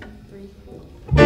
two, three.